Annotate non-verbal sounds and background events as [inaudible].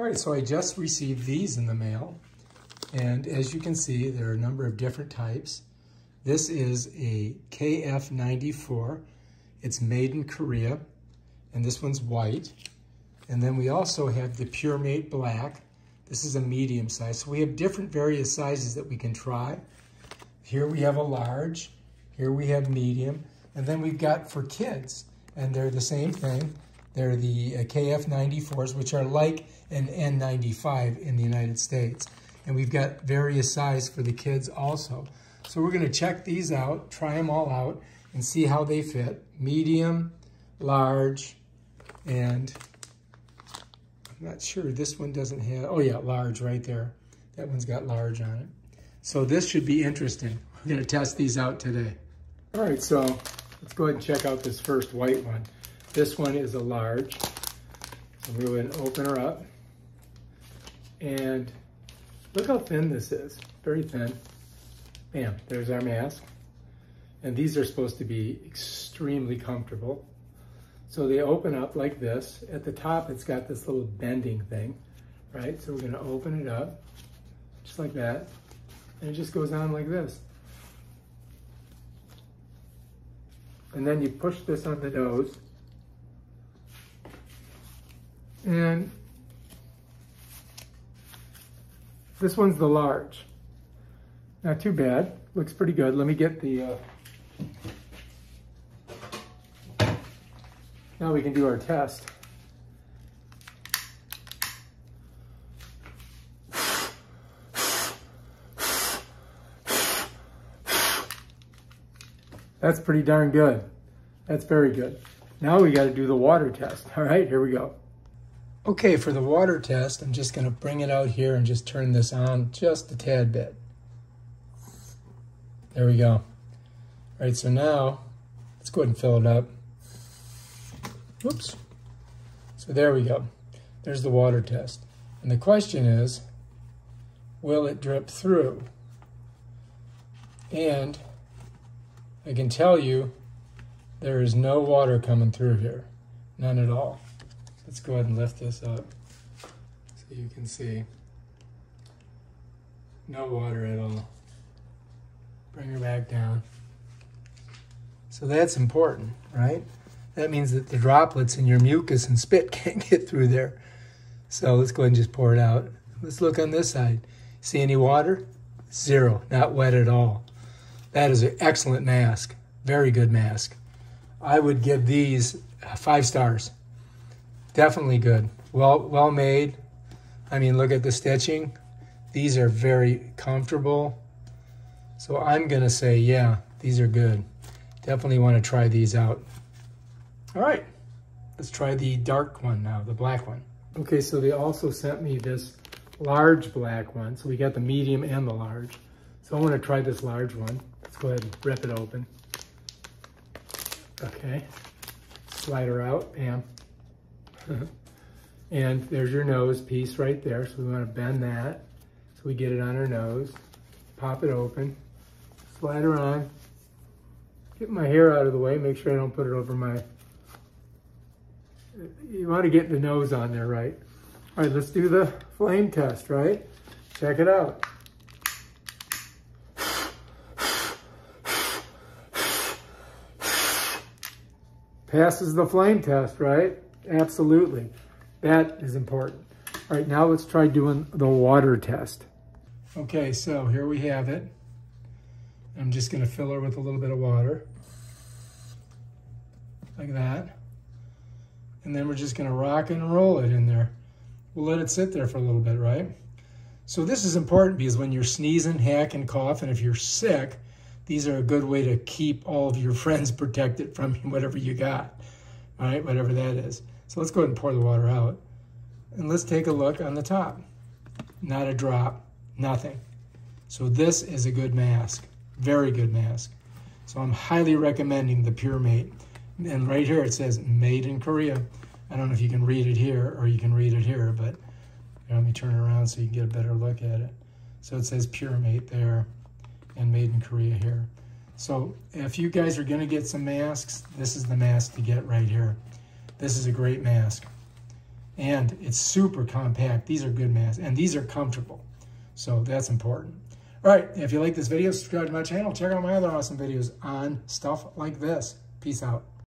All right, so I just received these in the mail. And as you can see, there are a number of different types. This is a KF94. It's made in Korea, and this one's white. And then we also have the Pure Mate Black. This is a medium size. So we have different various sizes that we can try. Here we have a large, here we have medium, and then we've got for kids, and they're the same thing. They're the uh, KF94s, which are like an N95 in the United States. And we've got various size for the kids also. So we're gonna check these out, try them all out, and see how they fit. Medium, large, and I'm not sure, this one doesn't have, oh yeah, large right there. That one's got large on it. So this should be interesting. We're gonna test these out today. All right, so let's go ahead and check out this first white one. This one is a large. So we go ahead and open her up. And look how thin this is, very thin. Bam, there's our mask. And these are supposed to be extremely comfortable. So they open up like this. At the top, it's got this little bending thing, right? So we're gonna open it up, just like that. And it just goes on like this. And then you push this on the nose and this one's the large. Not too bad. Looks pretty good. Let me get the... Uh... Now we can do our test. That's pretty darn good. That's very good. Now we got to do the water test. [laughs] All right, here we go. Okay, for the water test, I'm just going to bring it out here and just turn this on just a tad bit. There we go. All right, so now let's go ahead and fill it up. Whoops. So there we go. There's the water test. And the question is, will it drip through? And I can tell you there is no water coming through here. None at all. Let's go ahead and lift this up so you can see. No water at all. Bring her back down. So that's important, right? That means that the droplets in your mucus and spit [laughs] can't get through there. So let's go ahead and just pour it out. Let's look on this side. See any water? Zero, not wet at all. That is an excellent mask. Very good mask. I would give these uh, five stars. Definitely good. Well, well made. I mean, look at the stitching. These are very comfortable. So I'm going to say, yeah, these are good. Definitely want to try these out. All right, let's try the dark one now, the black one. Okay, so they also sent me this large black one. So we got the medium and the large. So I want to try this large one. Let's go ahead and rip it open. Okay, slide her out, bam. [laughs] and there's your nose piece right there. So we want to bend that. So we get it on our nose. Pop it open. Slide her on. Get my hair out of the way. Make sure I don't put it over my... You want to get the nose on there, right? All right, let's do the flame test, right? Check it out. Passes the flame test, right? Absolutely. That is important. All right, now let's try doing the water test. Okay, so here we have it. I'm just gonna fill her with a little bit of water. Like that. And then we're just gonna rock and roll it in there. We'll let it sit there for a little bit, right? So this is important because when you're sneezing, hacking, coughing, if you're sick, these are a good way to keep all of your [laughs] friends protected from whatever you got, all right, whatever that is. So let's go ahead and pour the water out. And let's take a look on the top. Not a drop, nothing. So this is a good mask, very good mask. So I'm highly recommending the Pure Mate. And right here it says made in Korea. I don't know if you can read it here or you can read it here, but let me turn it around so you can get a better look at it. So it says Pure Mate there and made in Korea here. So if you guys are gonna get some masks, this is the mask to get right here. This is a great mask. and it's super compact. These are good masks, and these are comfortable. So that's important. All right, if you like this video, subscribe to my channel. Check out my other awesome videos on stuff like this. Peace out.